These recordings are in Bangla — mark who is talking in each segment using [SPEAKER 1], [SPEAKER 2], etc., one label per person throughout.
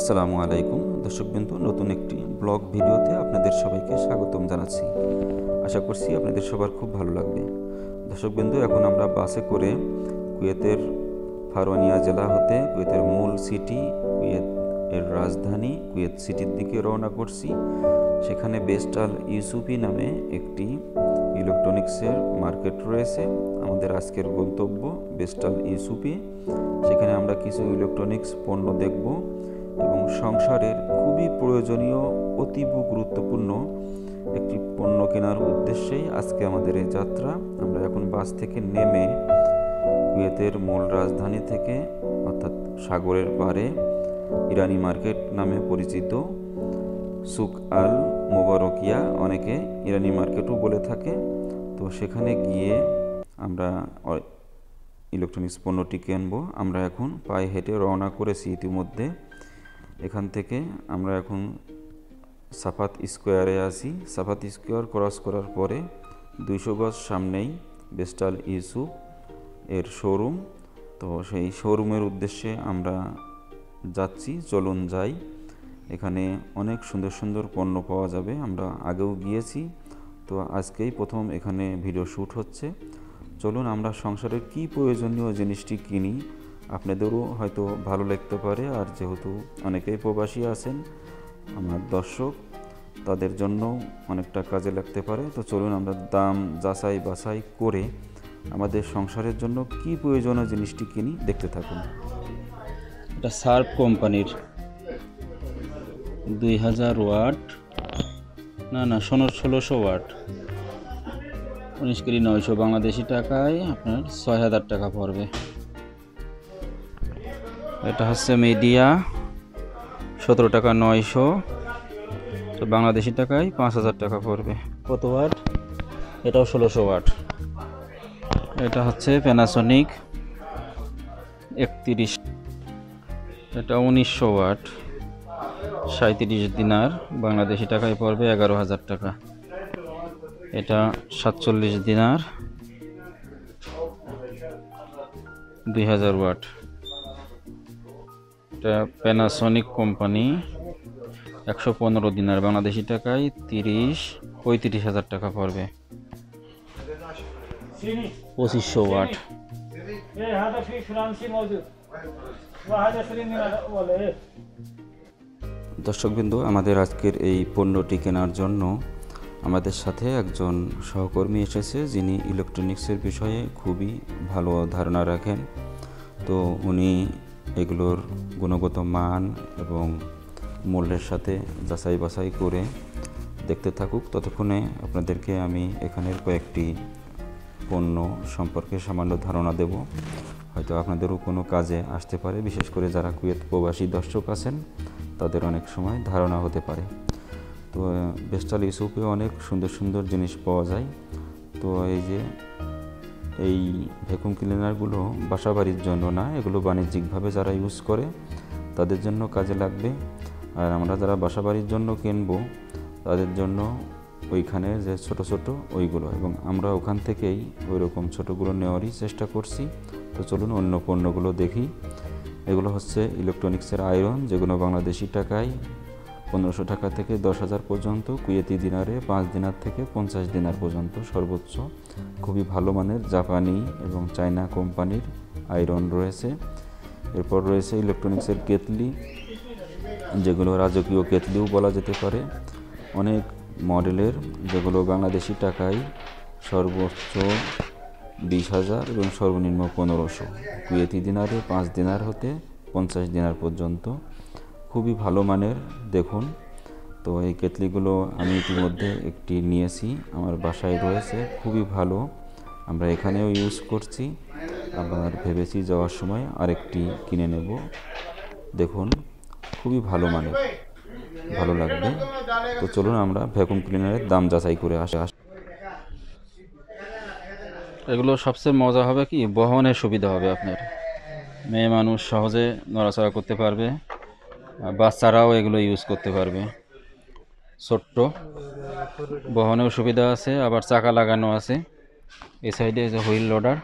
[SPEAKER 1] আসসালামু আলাইকুম দর্শকবৃন্দু নতুন একটি ব্লগ ভিডিওতে আপনাদের সবাইকে স্বাগতম জানাচ্ছি আশা করছি আপনাদের সবার খুব ভালো লাগবে দর্শকবৃন্দু এখন আমরা বাসে করে কুয়েতের ফারওয়ানিয়া জেলা হতে কুয়েতের মূল সিটি কুয়েত এর রাজধানী কুয়েত সিটির দিকে রওনা করছি সেখানে বেস্টাল ইউসুপি নামে একটি ইলেকট্রনিক্সের মার্কেট রয়েছে আমাদের আজকের গন্তব্য বেস্টাল ইউসুপি সেখানে আমরা কিছু ইলেকট্রনিক্স পণ্য দেখব সংসারের খুবই প্রয়োজনীয় অতীব গুরুত্বপূর্ণ একটি পণ্য কেনার উদ্দেশ্যেই আজকে আমাদের এই যাত্রা আমরা এখন বাস থেকে নেমে কুয়েতের মূল রাজধানী থেকে অর্থাৎ সাগরের পারে ইরানি মার্কেট নামে পরিচিত সুক আল মোবারকিয়া অনেকে ইরানি মার্কেটও বলে থাকে তো সেখানে গিয়ে আমরা ইলেকট্রনিক্স পণ্যটি কিনবো আমরা এখন পায়ে হেঁটে রওনা করেছি ইতিমধ্যে এখান থেকে আমরা এখন সাফাত স্কোয়ারে আসি সাফাত স্কোয়ার ক্রস করার পরে দুইশো গজ সামনেই বেস্টাল ইউসুফ এর শোরুম তো সেই শোরুমের উদ্দেশ্যে আমরা যাচ্ছি চলুন যাই এখানে অনেক সুন্দর সুন্দর পণ্য পাওয়া যাবে আমরা আগেও গিয়েছি তো আজকেই প্রথম এখানে ভিডিও শ্যুট হচ্ছে চলুন আমরা সংসারের কি প্রয়োজনীয় জিনিসটি কিনি আপনাদেরও হয়তো ভালো লাগতে পারে আর যেহেতু অনেকেই প্রবাসী আছেন আমার দর্শক তাদের জন্য অনেকটা কাজে লাগতে পারে তো চলুন আমরা দাম যাচাই বাছাই করে আমাদের সংসারের জন্য কি প্রয়োজনীয় জিনিসটি কিনি দেখতে থাকুন এটা সার্ফ কোম্পানির দুই হাজার ওয়াট না না সোনার ষোলোশো ওয়াট উনিশ কেজি নয়শো বাংলাদেশি টাকায় আপনার ছয় হাজার টাকা পড়বে এটা হচ্ছে মিডিয়া সতেরো টাকা নয়শো তো বাংলাদেশি টাকায় পাঁচ হাজার টাকা পড়বে কত ওয়াট এটাও ষোলোশো ওয়াট এটা হচ্ছে প্যানাসনিক একত্রিশ এটা উনিশশো ওয়াট সাঁত্রিশ দিনার বাংলাদেশি টাকায় পড়বে এগারো হাজার টাকা এটা সাতচল্লিশ দিনার দুই হাজার ওয়াট এটা প্যানাসনিক কোম্পানি একশো পনেরো আর বাংলাদেশি টাকায় তিরিশ পঁয়ত্রিশ হাজার টাকা পড়বে পঁচিশশো ওয়াট বিন্দু আমাদের আজকের এই পণ্যটি কেনার জন্য আমাদের সাথে একজন সহকর্মী এসেছে যিনি ইলেকট্রনিক্সের বিষয়ে খুবই ভালো ধারণা রাখেন তো উনি এগুলোর গুণগত মান এবং মূল্যের সাথে যাচাই বাছাই করে দেখতে থাকুক ততক্ষণে আপনাদেরকে আমি এখানের কয়েকটি পণ্য সম্পর্কে সামান্য ধারণা দেব হয়তো আপনাদেরও কোনো কাজে আসতে পারে বিশেষ করে যারা কুয়েত প্রবাসী দর্শক আছেন তাদের অনেক সময় ধারণা হতে পারে তো বেস্টাল ইসুপে অনেক সুন্দর সুন্দর জিনিস পাওয়া যায় তো এই যে এই ভ্যাকুম ক্লিনারগুলো বাসা বাড়ির জন্য না এগুলো বাণিজ্যিকভাবে যারা ইউজ করে তাদের জন্য কাজে লাগবে আর আমরা যারা বাসা বাড়ির জন্য কিনব তাদের জন্য ওইখানে যে ছোট ছোট ওইগুলো এবং আমরা ওখান থেকেই ওই রকম ছোটোগুলো নেওয়ারই চেষ্টা করছি তো চলুন অন্য পণ্যগুলো দেখি এগুলো হচ্ছে ইলেকট্রনিক্সের আয়রন যেগুলো বাংলাদেশি টাকায় পনেরোশো টাকা থেকে দশ হাজার পর্যন্ত কুয়েতি দিনারে পাঁচ দিনার থেকে পঞ্চাশ দিনার পর্যন্ত সর্বোচ্চ খুবই ভালো মানের জাপানি এবং চায়না কোম্পানির আয়রন রয়েছে এরপর রয়েছে ইলেকট্রনিক্সের কেতলি যেগুলো রাজকীয় কেতলিও বলা যেতে পারে অনেক মডেলের যেগুলো বাংলাদেশি টাকায় সর্বোচ্চ বিশ হাজার এবং সর্বনিম্ন পনেরোশো কুয়েতি দিনারে পাঁচ দিনার হতে পঞ্চাশ দিনার পর্যন্ত খুবই ভালো মানের দেখুন তো এই কেতলিগুলো আমি ইতিমধ্যে একটি নিয়েছি আমার বাসায় রয়েছে খুবই ভালো আমরা এখানেও ইউজ করছি আবার ভেবেছি যাওয়ার সময় আরেকটি কিনে নেব দেখুন খুবই ভালো মানের ভালো লাগবে তো চলুন আমরা ভ্যাকুম ক্লিনারের দাম যাচাই করে আসে আস এগুলো সবচেয়ে মজা হবে কি বহনের সুবিধা হবে আপনার মেয়ে মানুষ সহজে নড়াচড়া করতে পারবে বাচ্চারাও এগুলো ইউজ করতে পারবে ছোট্ট বহনেও সুবিধা আছে আবার চাকা লাগানো আছে এই সাইডে যে হুইল লোডার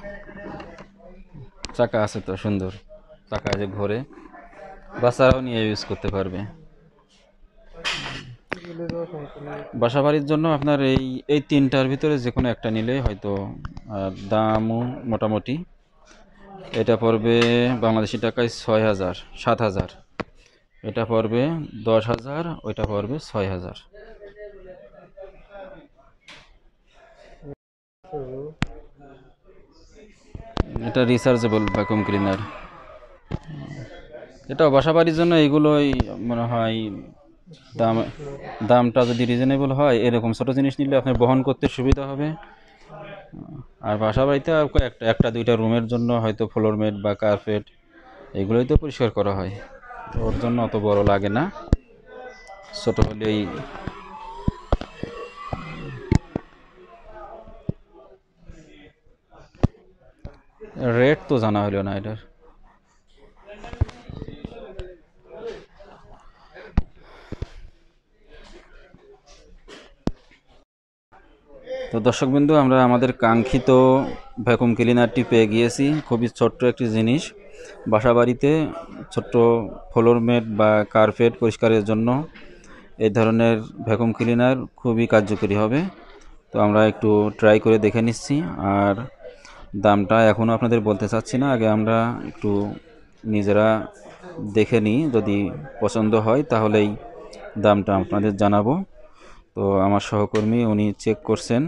[SPEAKER 1] চাকা আছে তো সুন্দর চাকা আছে ঘরে বাচ্চারাও নিয়ে ইউজ করতে পারবে বাসা বাড়ির জন্য আপনার এই এই তিনটার ভিতরে যে কোনো একটা নিলে হয়তো আর দামও মোটামুটি এটা পড়বে বাংলাদেশি টাকায় ছয় হাজার সাত হাজার এটা পড়বে দশ হাজার ওইটা পড়বে ছয় হাজার এটা রিচার্জেবল ভ্যাকুম ক্লিনার এটা বাসাবাড়ির জন্য এগুলোই মনে হয় দাম দামটা যদি রিজনেবল হয় এরকম ছোটো জিনিস নিলে আপনার বহন করতে সুবিধা হবে আর বাসাবাড়িতে একটা একটা দুইটা রুমের জন্য হয়তো ফ্লোরমেট বা কার্পেট এগুলোই তো পরিষ্কার করা হয় ওর জন্য অত বড় লাগে না ছোট হলেই রেট তো জানা হলো না এটার তো বিন্দু আমরা আমাদের কাঙ্ক্ষিত ভ্যাকুম ক্লিনারটি পেয়ে গিয়েছি খুবই ছোট্ট একটি জিনিস বাসাবাড়িতে ছোট্ট ফ্লোর বা কার্পেট পরিষ্কারের জন্য এই ধরনের ভ্যাকুম ক্লিনার খুবই কার্যকরী হবে তো আমরা একটু ট্রাই করে দেখে নিচ্ছি আর দামটা এখনও আপনাদের বলতে চাচ্ছি না আগে আমরা একটু নিজেরা দেখে নিই যদি পছন্দ হয় তাহলেই দামটা আপনাদের জানাবো তো আমার সহকর্মী উনি চেক করছেন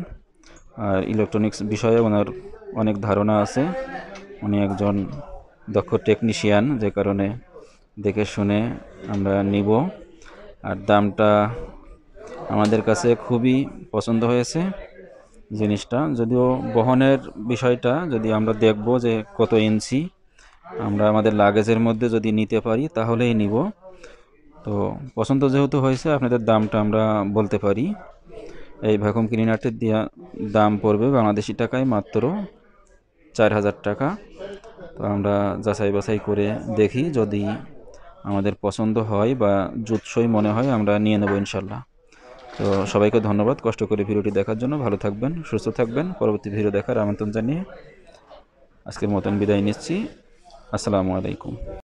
[SPEAKER 1] আর ইলেকট্রনিক্স বিষয়ে ওনার অনেক ধারণা আছে উনি একজন দক্ষ টেকনিশিয়ান যে কারণে দেখে শুনে আমরা নিব আর দামটা আমাদের কাছে খুবই পছন্দ হয়েছে জিনিসটা যদিও বহনের বিষয়টা যদি আমরা দেখব যে কত ইঞ্চি আমরা আমাদের লাগেজের মধ্যে যদি নিতে পারি তাহলেই নিব তো পছন্দ যেহেতু হয়েছে আপনাদের দামটা আমরা বলতে পারি এই ভ্যাকুম ক্লিনারটির দিয়া দাম পড়বে বাংলাদেশি টাকায় মাত্র চার হাজার টাকা তো আমরা যাচাই বাছাই করে দেখি যদি আমাদের পছন্দ হয় বা জুৎসই মনে হয় আমরা নিয়ে নেব ইনশাল্লাহ তো সবাইকে ধন্যবাদ কষ্ট করে ভিডিওটি দেখার জন্য ভালো থাকবেন সুস্থ থাকবেন পরবর্তী ভিডিও দেখার আমন্ত্রণ জানিয়ে আজকের মতন বিদায় নিচ্ছি আসসালামু আলাইকুম